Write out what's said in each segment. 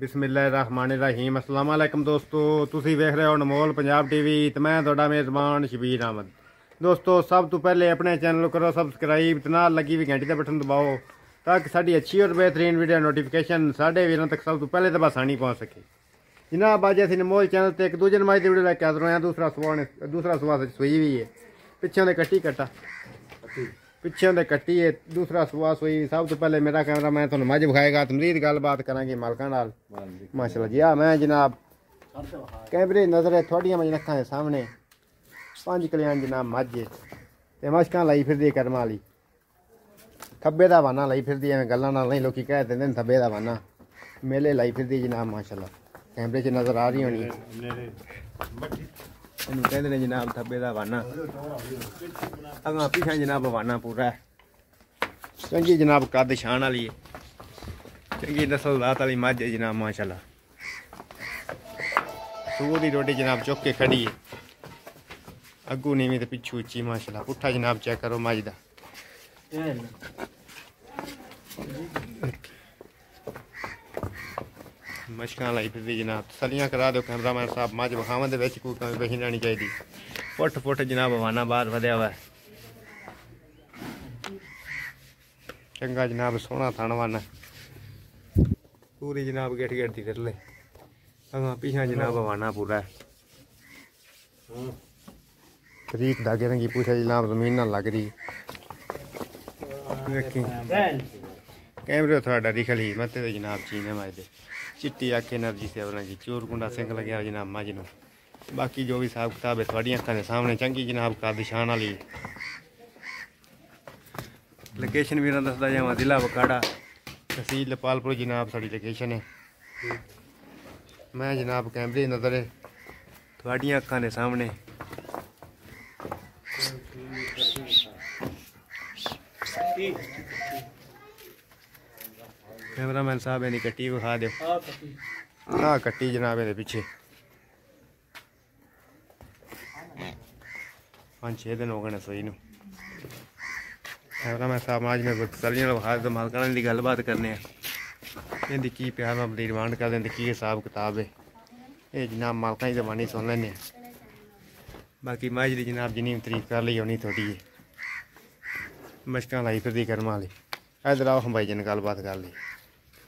ਬਿਸਮਿਲ੍ਲਾਹਿਰਰਹਿਮਾਨਿਰਰਹੀਮ। ਅਸਲਾਮ ਅਲੈਕਮ ਦੋਸਤੋ, ਤੁਸੀਂ ਵੇਖ ਰਹੇ ਹੋ ਅਨਮੋਲ ਪੰਜਾਬ ਟੀਵੀ ਤੇ ਮੈਂ ਤੁਹਾਡਾ ਮੇਜ਼ਬਾਨ ਸ਼ਬੀਰ ਅਹਿਮਦ। ਦੋਸਤੋ, ਸਭ ਤੋਂ ਪਹਿਲੇ ਆਪਣੇ ਚੈਨਲ ਕਰੋ ਸਬਸਕ੍ਰਾਈਬ ਤੇ ਨਾਲ ਲੱਗੀ ਵੀ ਘੰਟੀ ਦਾ ਬਟਨ ਦਬਾਓ ਤਾਂ ਕਿ ਸਾਡੀ ਅੱਛੀ ਔਰ ਬਿਹਤਰੀਨ ਵੀਡੀਓ ਨੋਟੀਫਿਕੇਸ਼ਨ ਸਾਡੇ ਵੀਰਾਂ ਤੱਕ ਸਭ ਤੋਂ ਪਹਿਲੇ ਤਾਂ ਆਸਾਨੀ ਪਹੁੰਚ ਸਕੇ। ਜਨਾਬ, ਅੱਜ ਅਸੀਂ ਅਨਮੋਲ ਚੈਨਲ ਤੇ ਇੱਕ ਦੂਜੇ ਨਮਾਜ਼ ਦੀ ਵੀਡੀਓ ਲੈ ਕੇ ਹਾਜ਼ਰ ਹੋਏ ਹਾਂ। ਦੂਸਰਾ ਸਵਾਨ ਦੂਸਰਾ ਸਵਾਸ ਸੋਈ ਵੀ ਹੈ। ਪਿੱਛੋਂ ਦੇ ਕੱਟੀ ਕੱਟਾ। ਪਿੱਛੋਂ ਦੇ ਕੱਟੀ ਹੈ ਦੂਸਰਾ ਸਵਾ ਸੋਈ ਸਭ ਤੋਂ ਪਹਿਲੇ ਮੇਰਾ ਕੈਮਰਾ ਮੈਂ ਤੁਹਾਨੂੰ ਮੱਝ ਵਿਖਾਏਗਾ ਤੇ ਗੱਲਬਾਤ ਕਰਾਂਗੇ ਮਾਲਕਾਂ ਨਾਲ। ਮਾਸ਼ਾਅੱਲਾ ਜੀ ਆ ਮੈਂ ਜਨਾਬ ਕੈਮਰੇ ਨਜ਼ਰ ਹੈ ਤੁਹਾਡੀਆਂ ਮੱਝ ਅੱਖਾਂ ਦੇ ਸਾਹਮਣੇ। ਪੰਜ ਕਲਿਆਣ ਜਨਾਬ ਮੱਝ ਤੇ ਮਸ਼ਕਾਂ ਲਈ ਫਿਰਦੀ ਕਰਮਾਂ ਵਾਲੀ। ਥੱਬੇ ਦਾ ਵਾਨਾ ਲਈ ਫਿਰਦੀ ਐਵੇਂ ਗੱਲਾਂ ਨਾਲ ਨਹੀਂ ਲੋਕੀ ਕਹਿ ਦਿੰਦੇ ਨੇ ਥੱਬੇ ਦਾ ਵਾਨਾ ਮੇਲੇ ਲਈ ਫਿਰਦੀ ਜਨਾਬ ਮਾਸ਼ਾਅੱਲਾ। ਕੈਮਰੇ 'ਚ ਨਜ਼ਰ ਆ ਰਹੀ ਹੋਣੀ। ਇਹਨੂੰ ਕਹਿੰਦੇ ਨੇ ਜਨਾਬ ਥੱਬੇ ਦਾ ਵਾਨਾ ਅਗਾ ਪਿਛਾ ਜਨਾਬ ਵਾਨਾ ਪੂਰਾ। ਚੰਗੀ ਜਨਾਬ ਕੱਦ ਸ਼ਾਨ ਵਾਲੀ ਹੈ ਚੰਗੀ ਨਸਲ ਦਾਤ ਵਾਲੀ ਮੱਝ ਹੈ ਜਨਾਬ, ਮਾਸ਼ਾਅੱਲਾ। ਸੂਰ ਦੀ ਰੋਟੀ ਜਨਾਬ ਚੁੱਕ ਕੇ ਖੜੀ ਹੈ ਅੱਗੂ ਨੀਵੀਂ ਤੇ ਪਿੱਛੂ ਉੱਚੀ, ਮਾਸ਼ਾਅੱਲਾ। ਪੁੱਠਾ ਜਨਾਬ ਚੈੱਕ ਕਰੋ ਮੱਝ ਦਾ। ਮਸ਼ਕਾਂ ਲਾਈ ਫਿਰਦੀ ਜਨਾਬ ਤਸਲੀਆਂ ਕਰਾ ਦਿਓ ਕੈਮਰਾਮੈਨ ਸਾਹਿਬ ਮੱਝ ਵਖਾਵਾਂ ਦੇ ਵਿੱਚ ਕੋਈ ਕਮੀ ਪੇਸ਼ੀ ਨਹੀਂ ਚਾਹੀਦੀ। ਪੁੱਠ ਪੁੱਠ ਜਨਾਬ ਹਵਾਨਾ ਬਾਹਰ ਵਧਿਆ ਹੋਇਆ ਹੈ। ਚੰਗਾ ਜਨਾਬ ਸੋਹਣਾ ਥਣਵਾਨਾ ਪੂਰੀ ਜਨਾਬ ਗੇਟ ਗੇਟ ਦੀ ਫਿਰਲੇ ਅਗਾ ਪਿਛਾ ਜਨਾਬ ਹਵਾਨਾ ਪੂਰਾ। ਤਰੀਕ ਦਾ ਰੰਗੀ ਪੁੱਛਿਆ ਜਨਾਬ ਜ਼ਮੀਨ ਨਾਲ ਲੱਗ ਰਹੀ। ਵੇਖੀ। ਕੈਮਰੇ ਤੁਹਾਡਾ ਦਿਖ ਲਈ ਮੱਤੇ ਜਨਾਬ ਚੀਨੇ ਮਾਜਦੇ ਚਿੱਟੀ ਅੱਖ એનર્ਜੀ ਸੇਵਨਾ ਜੀ ਚੋਰਕੁੰਡਾ ਸਿੰਘ ਲੱਗਿਆ ਜਨਾਬ ਮਾ ਨੂੰ। ਬਾਕੀ ਜੋ ਵੀ ਸਾਬ ਕਿਤਾਬ ਹੈ, ਤੁਹਾਡੀਆਂ ਅੱਖਾਂ ਦੇ ਸਾਹਮਣੇ, ਚੰਗੀ ਜਨਾਬ ਕਾ ਦਿਸ਼ਾਨ ਵਾਲੀ। ਲੋਕੇਸ਼ਨ ਵੀਰਾਂ ਦੱਸਦਾ, ਜਾਵਾਂ ਜ਼ਿਲ੍ਹਾ ਬਕਾੜਾ ਤਹਿਸੀਲ ਲਪਾਲਪੁਰ ਜਨਾਬ, ਸਾਡੀ ਲੋਕੇਸ਼ਨ ਹੈ। ਮੈਂ ਜਨਾਬ ਕੈਮਰੇ ਨਜ਼ਰ ਤੁਹਾਡੀਆਂ ਅੱਖਾਂ ਦੇ ਸਾਹਮਣੇ। ਕੈਮਰਾਮੈਨ ਸਾਹਿਬ ਇਹਦੀ ਕੱਟੀ ਵਿਖਾ ਦਿਓ। ਆਹ ਕੱਟੀ। ਜਨਾਬ ਇਹਦੇ ਪਿੱਛੇ। ਪੰਜ ਛੇ ਦਿਨ ਹੋ ਗਏ ਨੇ ਸੋਈ ਨੂੰ। ਕੈਮਰਾਮੈਨ ਸਾਹਿਬ ਅੱਜ ਮੈਂ ਤਸੱਲੀ ਨਾਲ ਵਿਖਾ ਦਿਓ ਮਾਲਕਾਂ ਦੀ ਗੱਲਬਾਤ ਕਰਨੇ ਆ। ਇਹਦੀ ਕੀ ਪਿਆਰ ਨਾਲ ਬੜੀ ਡਿਮਾਂਡ ਕਰਦੇ ਨੇ ਤੇ ਕੀ ਹਿਸਾਬ ਕਿਤਾਬ ਹੈ ਇਹ ਜਨਾਬ ਮਾਲਕਾਂ ਦੀ ਜ਼ਬਾਨੀ ਸੁਣ ਲੈਣੇ ਬਾਕੀ ਮਾਝ ਦੀ ਜਨਾਬ ਜਿੰਨੀ ਤਾਰੀਫ ਕਰ ਲਈ ਹੋਣੀ ਤੁਹਾਡੀ ਹੈ ਮਸ਼ਕਾਂ ਲਾਈ ਫਿਰਦੀ ਕਰਮਾਂ ਵਾਲੀ। ਇਧਰ ਆਓ ਹਮ ਭਾਈ ਜੀ ਨਾਲ ਗੱਲਬਾਤ ਕਰ ਲਈ।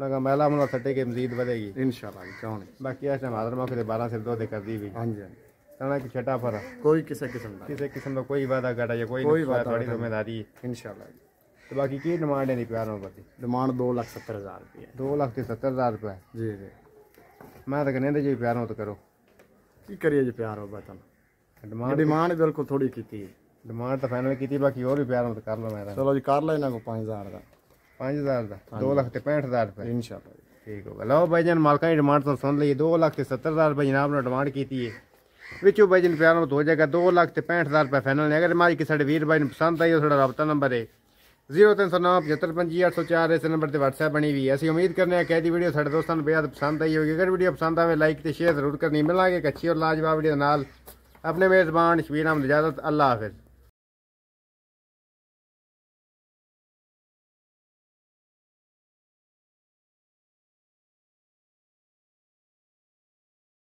ਉਹਨਾਂ ਦਾ ਮੈਲਾ ਮੁਲਾ ਸੱਟੇ ਕੇ ਮਜ਼ੀਦ ਵਧੇਗੀ ਇਨਸ਼ਾਅੱਲਾ ਜੀ ਕਿਉਂ ਨਹੀਂ ਬਾਕੀ ਇਸ ਟਾਈਮ ਹਾਜ਼ਰ ਮੌਕੇ ਤੇ 12 ਸਿਰ ਦੁੱਧ ਕਰਦੀ ਪਈ ਹਾਂਜੀ ਹਾਂਜੀ ਤਾਂ ਕਿ ਛਟਾ ਫਰ ਕੋਈ ਕਿਸੇ ਕਿਸਮ ਦਾ ਕਿਸੇ ਕਿਸਮ ਦਾ ਕੋਈ ਵਾਦਾ ਘਾਟਾ ਜਾਂ ਕੋਈ ਕੋਈ ਨੁਕਸਾਨ ਵਾਧਾ ਤੁਹਾਡੀ ਘਾਟਾ ਜ਼ਿੰਮੇਵਾਰੀ ਹੈ ਇਨਸ਼ਾਅੱਲਾ ਜੀ ਤੇ ਬਾਕੀ ਕੀ ਡਿਮਾਂਡ ਹੈ ਦੀ ਪਿਆਰ ਨਾਲ ਬੱਤੀ ਡਿਮਾਂਡ 270000 ਰੁਪਏ 2 ਲੱਖ ਤੇ 70000 ਰੁਪਏ ਜੀ ਜੀ ਮੈਂ ਤਾਂ ਕਹਿੰਦੇ ਜੀ ਪਿਆਰ ਨਾਲ ਤਾਂ ਕਰੋ ਕੀ ਕਰੀਏ ਜੀ ਪਿਆਰ ਹੋ ਬਤਨ ਡਿਮਾਂਡ ਡਿਮਾਂਡ ਬਿਲਕੁਲ ਥੋੜੀ ਕੀਤੀ ਹੈ ਡਿਮਾਂਡ ਤਾਂ ਫਾਈਨਲ ਕੀਤੀ ਬਾਕੀ ਹੋਰ ਵੀ ਪਿਆਰ ਨਾਲ ਤਾਂ ਕਰ ਲਵਾਂ ਮੈਂ ਤਾਂ ਚਲੋ ਜੀ ਕਰ ਲੈ ਇਹਨਾਂ ਕੋ 5000 ਦਾ 5000 ਦਾ 2 ਲੱਖ ਤੇ 65000 ਰੁਪਏ ਇਨਸ਼ਾਅੱਲਾ ਜੀ ਠੀਕ ਹੋ ਗਿਆ ਲਓ ਭਾਈ ਜਾਨ ਮਾਲਕਾਂ ਦੀ ਡਿਮਾਂਡ ਤੋਂ ਸੁਣ ਲਈ 2 ਲੱਖ ਤੇ 70000 ਰੁਪਏ ਜਨਾਬ ਨੇ ਡਿਮਾਂਡ ਕੀਤੀ ਹੈ ਵਿੱਚੋਂ ਭਾਈ ਜਨ ਪਿਆਰ ਨਾਲ ਹੋ ਜਾਏਗਾ 2 ਲੱਖ ਤੇ 65000 ਰੁਪਏ ਫਾਈਨਲ ਨੇ ਅਗਰ ਮਾਰੀ ਕਿ ਸਾਡੇ ਵੀਰ ਭਾਈ ਨੂੰ ਪਸੰਦ ਆਈ ਉਹ ਸਾਡਾ ਰਾਬਤਾ ਨੰਬਰ ਹੈ 0309755804 ਇਸ ਨੰਬਰ ਤੇ WhatsApp ਬਣੀ ਵੀ ਹੈ ਅਸੀਂ ਉਮੀਦ ਕਰਨੇ ਆ ਕਿ ਇਹ ਦੀ ਵੀਡੀਓ ਸਾਡੇ ਦੋਸਤਾਂ ਨੂੰ ਬੇहद ਪਸੰਦ ਆਈ ਹੋਵੇਗੀ ਅਗਰ ਵੀਡੀਓ ਪਸੰਦ ਆਵੇ ਲਾਈਕ ਤੇ ਸ਼ੇਅਰ ਜ਼ਰੂਰ ਕਰਨੀ ਮਿਲਾਂਗੇ ਇੱਕ ਅੱਛੀ ਔਰ ਲਾਜਵਾਬ ਵੀਡੀਓ ਨਾਲ ਆਪਣੇ ਮੇਜ਼ਬਾਨ ਸ਼ਬੀਰ ਅਹਿਮਦ ਇਜਾਜ਼ਤ ਅੱਲਾਹ ਹਾਫਿਜ਼